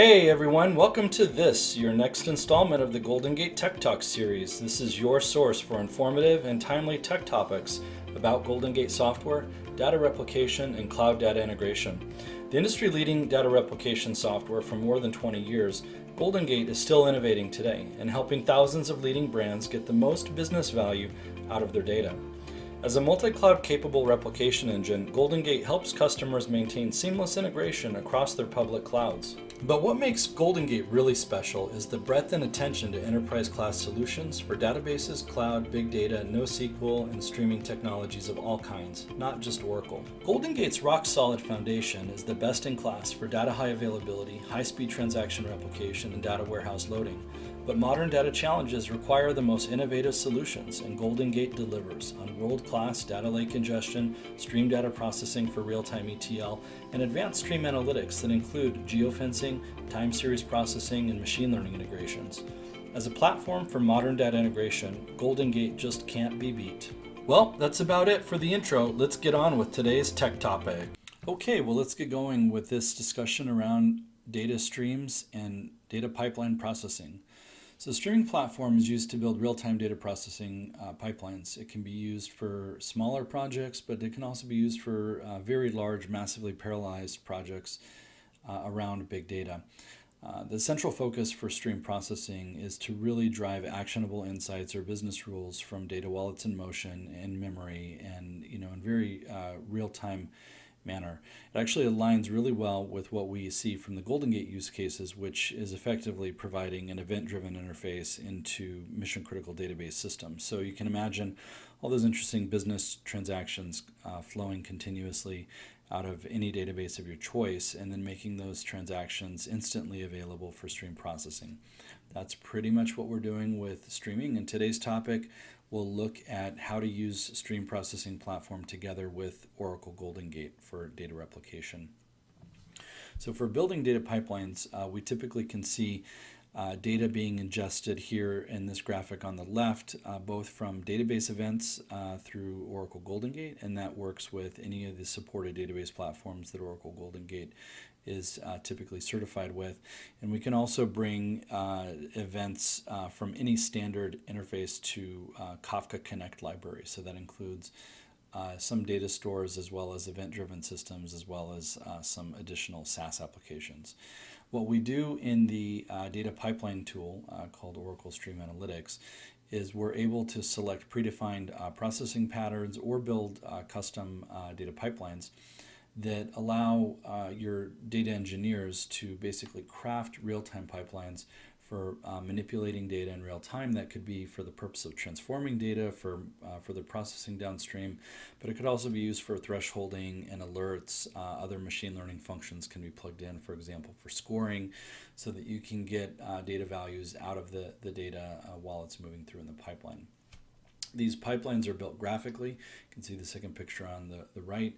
Hey everyone, welcome to this, your next installment of the Golden Gate Tech Talk series. This is your source for informative and timely tech topics about Golden Gate software, data replication, and cloud data integration. The industry leading data replication software for more than 20 years, Golden Gate is still innovating today and helping thousands of leading brands get the most business value out of their data. As a multi-cloud capable replication engine, Golden Gate helps customers maintain seamless integration across their public clouds. But what makes Golden Gate really special is the breadth and attention to enterprise class solutions for databases, cloud, big data, NoSQL, and streaming technologies of all kinds, not just Oracle. Golden Gate's rock solid foundation is the best in class for data high availability, high speed transaction replication, and data warehouse loading. But modern data challenges require the most innovative solutions, and Golden Gate delivers on world class data lake ingestion, stream data processing for real time ETL, and advanced stream analytics that include geofencing, time series processing, and machine learning integrations. As a platform for modern data integration, Golden Gate just can't be beat. Well, that's about it for the intro. Let's get on with today's tech topic. Okay, well, let's get going with this discussion around data streams and data pipeline processing. So streaming platform is used to build real-time data processing uh, pipelines. It can be used for smaller projects, but it can also be used for uh, very large, massively parallelized projects uh, around big data. Uh, the central focus for stream processing is to really drive actionable insights or business rules from data while it's in motion in memory and you know in very uh, real-time manner. It actually aligns really well with what we see from the Golden Gate use cases, which is effectively providing an event-driven interface into mission-critical database systems. So you can imagine all those interesting business transactions uh, flowing continuously out of any database of your choice and then making those transactions instantly available for stream processing. That's pretty much what we're doing with streaming. And today's topic we'll look at how to use stream processing platform together with Oracle Golden Gate for data replication. So for building data pipelines, uh, we typically can see uh, data being ingested here in this graphic on the left, uh, both from database events uh, through Oracle Golden Gate, and that works with any of the supported database platforms that Oracle Golden Gate is uh, typically certified with. And we can also bring uh, events uh, from any standard interface to uh, Kafka Connect library. So that includes uh, some data stores as well as event-driven systems as well as uh, some additional SaaS applications. What we do in the data pipeline tool called Oracle Stream Analytics is we're able to select predefined processing patterns or build custom data pipelines that allow uh, your data engineers to basically craft real-time pipelines for uh, manipulating data in real time. That could be for the purpose of transforming data for uh, further processing downstream, but it could also be used for thresholding and alerts. Uh, other machine learning functions can be plugged in, for example, for scoring, so that you can get uh, data values out of the, the data uh, while it's moving through in the pipeline. These pipelines are built graphically. You can see the second picture on the, the right.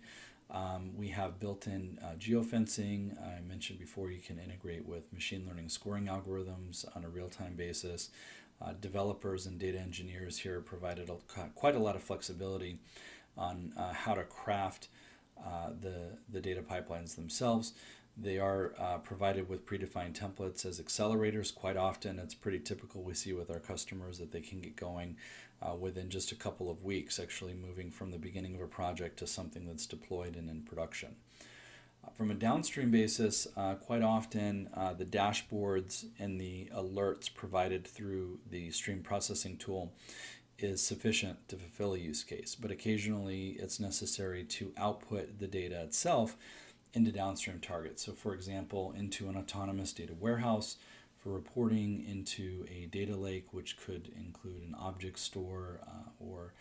Um, we have built-in uh, geofencing. I mentioned before you can integrate with machine learning scoring algorithms on a real-time basis. Uh, developers and data engineers here provided a, quite a lot of flexibility on uh, how to craft uh, the, the data pipelines themselves. They are uh, provided with predefined templates as accelerators. Quite often, it's pretty typical we see with our customers that they can get going uh, within just a couple of weeks, actually moving from the beginning of a project to something that's deployed and in production. Uh, from a downstream basis, uh, quite often uh, the dashboards and the alerts provided through the stream processing tool is sufficient to fulfill a use case, but occasionally it's necessary to output the data itself into downstream targets. So for example, into an autonomous data warehouse for reporting into a data lake, which could include an object store uh, or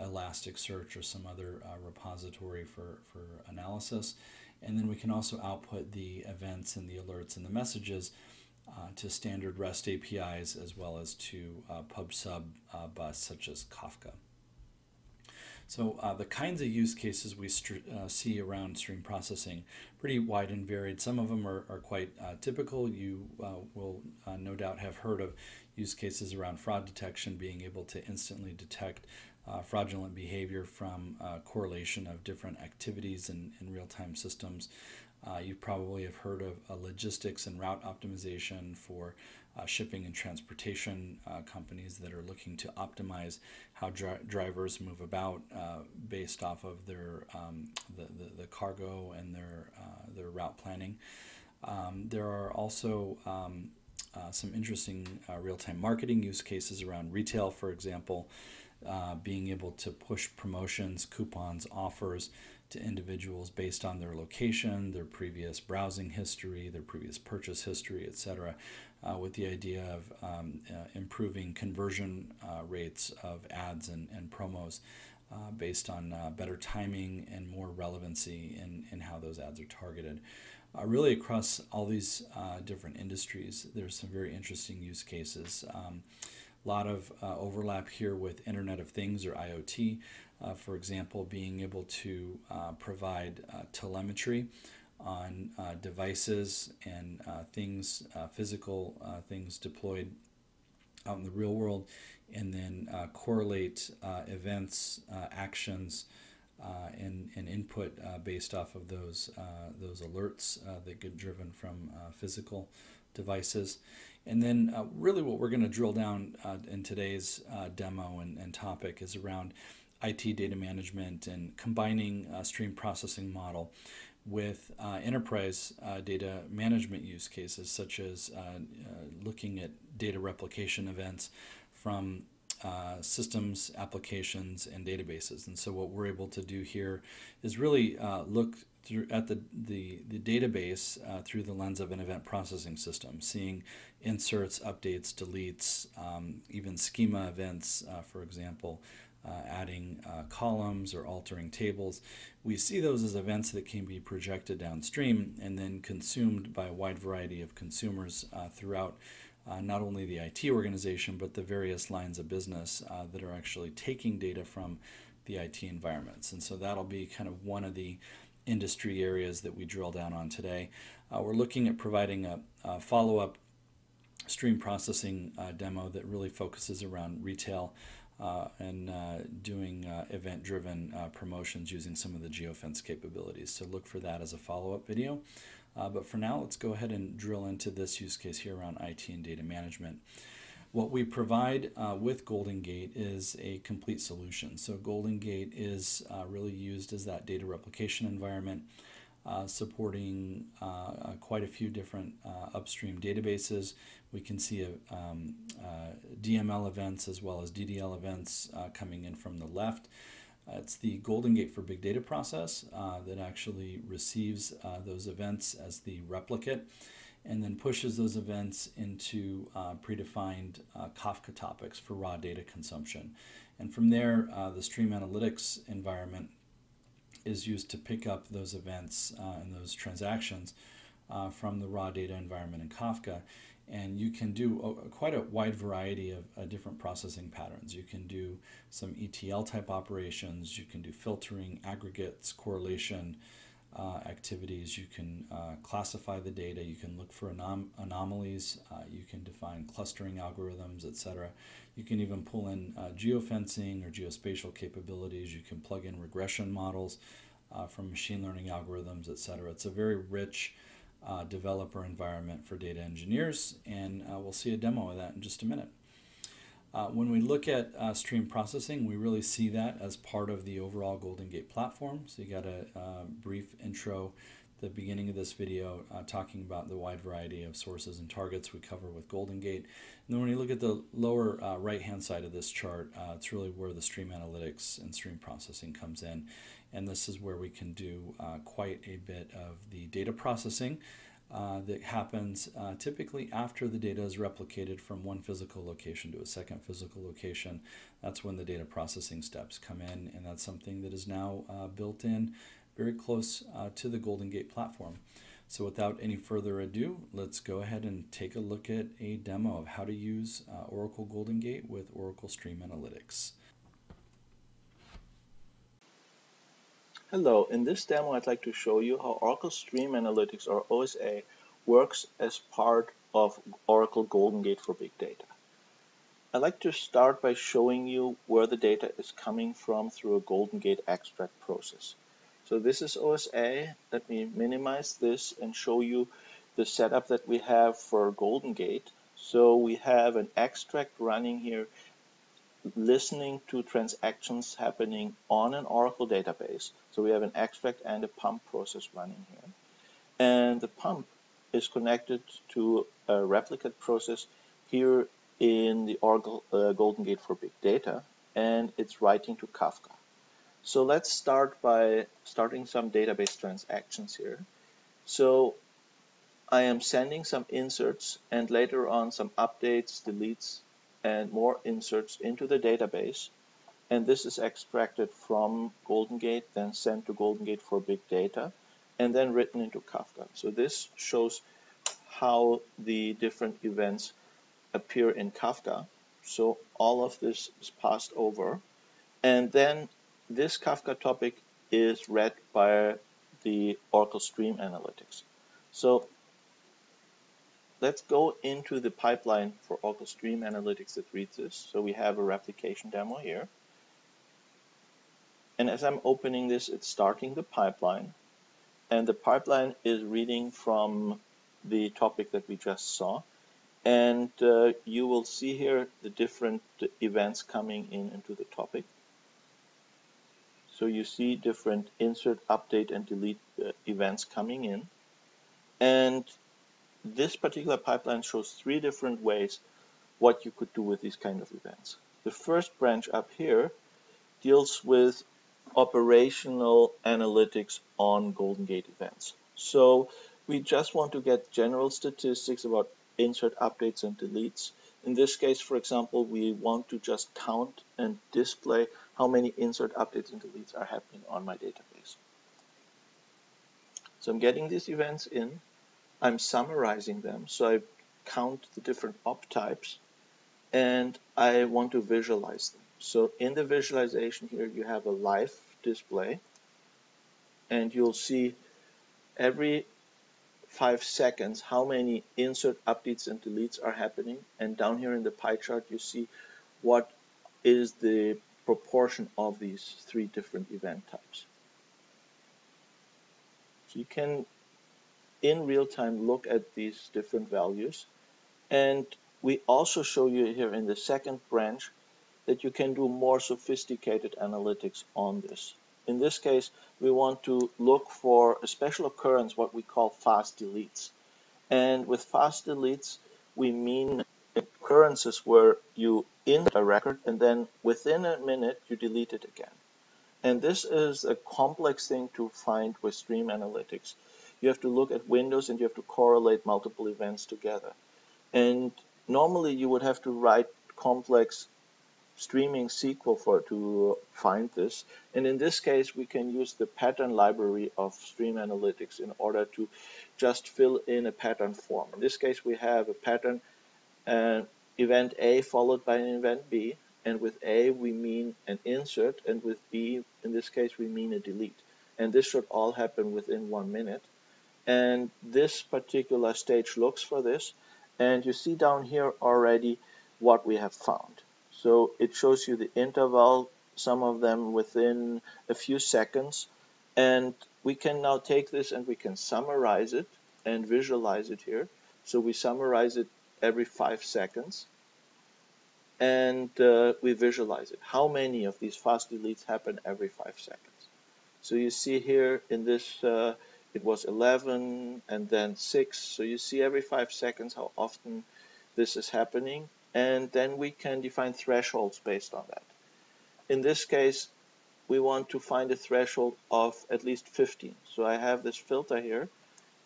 Elasticsearch or some other uh, repository for, for analysis. And then we can also output the events and the alerts and the messages uh, to standard REST APIs as well as to uh, PubSub uh, bus such as Kafka. So uh, the kinds of use cases we uh, see around stream processing, pretty wide and varied. Some of them are, are quite uh, typical. You uh, will uh, no doubt have heard of use cases around fraud detection, being able to instantly detect uh, fraudulent behavior from correlation of different activities in, in real-time systems. Uh, you probably have heard of uh, logistics and route optimization for uh, shipping and transportation uh, companies that are looking to optimize how dri- drivers move about uh, based off of their um, the, the, the, cargo and their uh, their route planning. Um, there are also um, some interesting real-time marketing use cases around retail, for example. being able to push promotions, coupons, offers to individuals based on their location, their previous browsing history, their previous purchase history, etc., uh, with the idea of um, uh, improving conversion uh, rates of ads and, and promos uh, based on uh, better timing and more relevancy in, in how those ads are targeted. Uh, really, across all these different industries, there's some very interesting use cases. Um, a lot of overlap here with Internet of Things or IoT. Uh, for example, being able to uh, provide uh, telemetry on uh, devices and uh, things, uh, physical things deployed out in the real world, and then correlate events, actions, and, and input based off of those, those alerts that get driven from physical devices. And then, really, what we're going to drill down in today's demo and, and topic is around IT data management and combining a stream processing model with uh, enterprise uh, data management use cases, such as uh, uh looking at data replication events from uh, systems, applications, and databases. And so, what we're able to do here is really uh, look through at the the, the database through the lens of an event processing system, seeing inserts, updates, deletes, um, even schema events, for example uh, adding uh, columns or altering tables. We see those as events that can be projected downstream and then consumed by a wide variety of consumers uh, throughout uh, not only the IT organization but the various lines of business uh, that are actually taking data from the IT environments. And so that'll be kind of one of the industry areas that we drill down on today. Uh, we're looking at providing a, a follow up stream processing demo that really focuses around retail and uh, doing uh, event driven uh, promotions using some of the geofence capabilities. So look for that as a follow up video. Uh, but for now, let's go ahead and drill into this use case here around IT and data management. What we provide uh, with Golden Gate is a complete solution. So Golden Gate is really used as that data replication environment. Uh, supporting uh, uh, quite a few different upstream databases. We can see a, um, DML events as well as DDL events coming in from the left. it's the Golden Gate for Big Data process that actually receives those events as the replicate and then pushes those events into uh, predefined uh, Kafka topics for raw data consumption. And from there, uh, the Stream Analytics environment is used to pick up those events uh, and those transactions uh, from the raw data environment in Kafka. And you can do a, quite a wide variety of uh, different processing patterns. You can do some ETL type operations, you can do filtering, aggregates, correlation, uh, activities. You can uh, classify the data. You can look for anom- anomalies. Uh, you can define clustering algorithms, etc. You can even pull in uh, geofencing or geospatial capabilities. You can plug in regression models uh, from machine learning algorithms, etc. It's a very rich uh, developer environment for data engineers, and we'll see a demo of that in just a minute. Uh, when we look at uh, stream processing, we really see that as part of the overall Golden Gate platform. So you got a, brief intro the beginning of this video uh, talking about the wide variety of sources and targets we cover with Golden Gate. And then when you look at the lower uh, right hand side of this chart, uh, it's really where the stream analytics and stream processing comes in. And this is where we can do quite a bit of the data processing uh, that happens uh, typically after the data is replicated from one physical location to a second physical location. That's when the data processing steps come in, and that's something that is now uh, built in very close uh, to the Golden Gate platform. So without any further ado, let's go ahead and take a look at a demo of how to use uh, Oracle Golden Gate with Oracle Stream Analytics. Hello, in this demo I'd like to show you how Oracle Stream Analytics or OSA works as part of Oracle Golden Gate for Big Data. I'd like to start by showing you where the data is coming from through a Golden Gate extract process. So this is OSA. Let me minimize this and show you the setup that we have for Golden Gate. So we have an extract running here listening to transactions happening on an Oracle database. So we have an extract and a pump process running here. And the pump is connected to a replicate process here in the Oracle uh, Golden Gate for Big Data, and it's writing to Kafka. So let's start by starting some database transactions here. So I am sending some inserts and later on some updates, deletes, and more inserts into the database. And this is extracted from Golden Gate, then sent to Golden Gate for big data, and then written into Kafka. So this shows how the different events appear in Kafka. So all of this is passed over. And then this Kafka topic is read by the Oracle Stream Analytics. So let's go into the pipeline for Oracle Stream Analytics that reads this. So we have a replication demo here. And as I'm opening this, it's starting the pipeline. And the pipeline is reading from the topic that we just saw. And uh, you will see here the different events coming in into the topic. So you see different insert, update, and delete uh, events coming in. And this particular pipeline shows three different ways what you could do with these kind of events. The first branch up here deals with operational analytics on Golden Gate events. So we just want to get general statistics about insert updates and deletes. In this case, for example, we want to just count and display how many insert updates and deletes are happening on my database. So I'm getting these events in I'm summarizing them. So I count the different op types and I want to visualize them. So in the visualization here, you have a live display and you'll see every five seconds how many insert updates and deletes are happening. And down here in the pie chart, you see what is the proportion of these three different event types. So you can in real time look at these different values. And we also show you here in the second branch that you can do more sophisticated analytics on this. In this case, we want to look for a special occurrence, what we call fast deletes. And with fast deletes, we mean occurrences where you insert a record and then within a minute you delete it again. And this is a complex thing to find with stream analytics you have to look at windows and you have to correlate multiple events together. And normally you would have to write complex streaming SQL for to find this. And in this case, we can use the pattern library of Stream Analytics in order to just fill in a pattern form. In this case, we have a pattern uh, event A followed by an event B. And with A, we mean an insert. And with B, in this case, we mean a delete. And this should all happen within one minute and this particular stage looks for this and you see down here already what we have found. So it shows you the interval some of them within a few seconds and we can now take this and we can summarize it and visualize it here. So we summarize it every five seconds and uh, we visualize it. How many of these fast deletes happen every five seconds? So you see here in this uh, it was 11 and then 6 so you see every 5 seconds how often this is happening. And then we can define thresholds based on that. In this case we want to find a threshold of at least 15 so I have this filter here.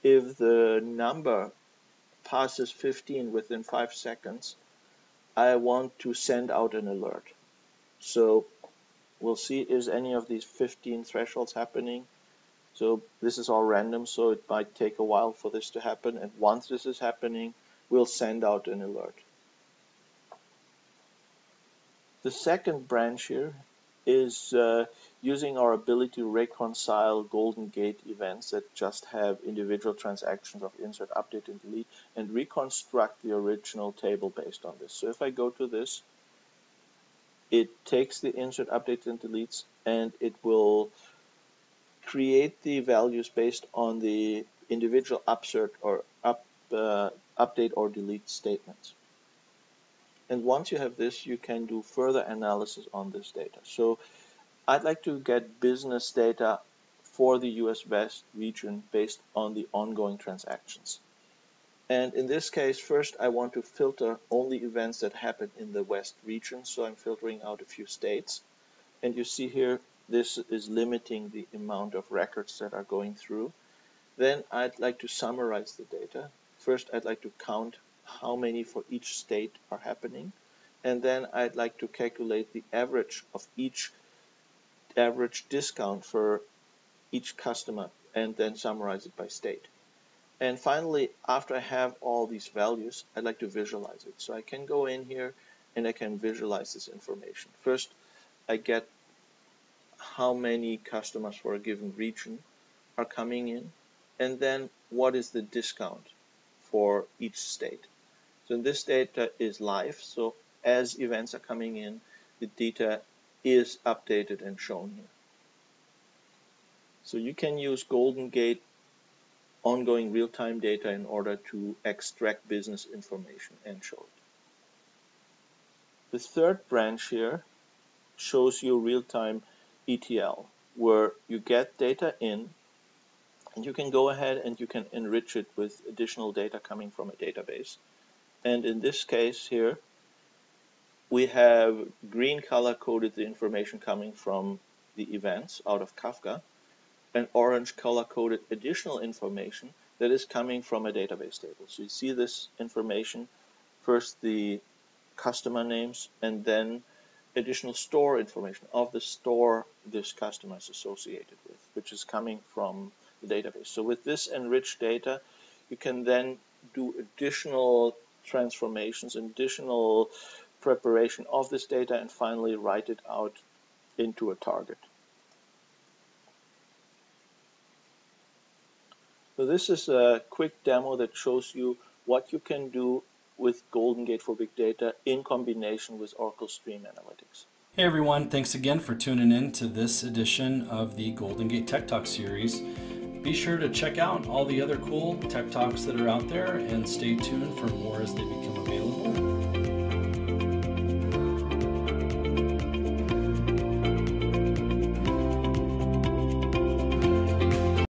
If the number passes 15 within 5 seconds I want to send out an alert. So we'll see is any of these 15 thresholds happening so this is all random, so it might take a while for this to happen. And once this is happening, we'll send out an alert. The second branch here is uh, using our ability to reconcile Golden Gate events that just have individual transactions of insert, update, and delete, and reconstruct the original table based on this. So if I go to this, it takes the insert, update, and deletes, and it will create the values based on the individual upsert or up, uh, update or delete statements. And once you have this, you can do further analysis on this data. So I'd like to get business data for the US West region based on the ongoing transactions. And in this case, first I want to filter only events that happen in the West region. So I'm filtering out a few states. And you see here, this is limiting the amount of records that are going through. Then I'd like to summarize the data. First, I'd like to count how many for each state are happening. And then I'd like to calculate the average of each average discount for each customer and then summarize it by state. And finally, after I have all these values, I'd like to visualize it. So I can go in here and I can visualize this information. First, I get how many customers for a given region are coming in, and then what is the discount for each state. So this data is live, so as events are coming in, the data is updated and shown here. So you can use Golden Gate ongoing real-time data in order to extract business information and show it. The third branch here shows you real-time ETL, where you get data in, and you can go ahead and you can enrich it with additional data coming from a database. And in this case here, we have green color coded the information coming from the events out of Kafka, and orange color coded additional information that is coming from a database table. So you see this information, first the customer names, and then additional store information of the store this customer is associated with, which is coming from the database. So with this enriched data, you can then do additional transformations, additional preparation of this data, and finally write it out into a target. So this is a quick demo that shows you what you can do with Golden Gate for Big Data in combination with Oracle Stream Analytics. Hey everyone, thanks again for tuning in to this edition of the Golden Gate Tech Talk series. Be sure to check out all the other cool Tech Talks that are out there and stay tuned for more as they become available.